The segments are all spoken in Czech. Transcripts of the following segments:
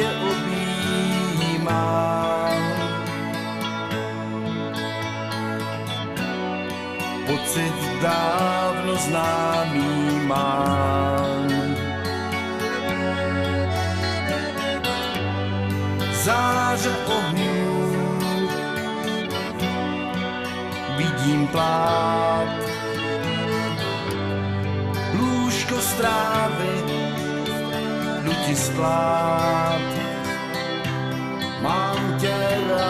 tě objímám. Pocit dávno známý mám. Záře ohňů vidím plát. Lůžko strávy nutí splát. love.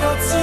wracam.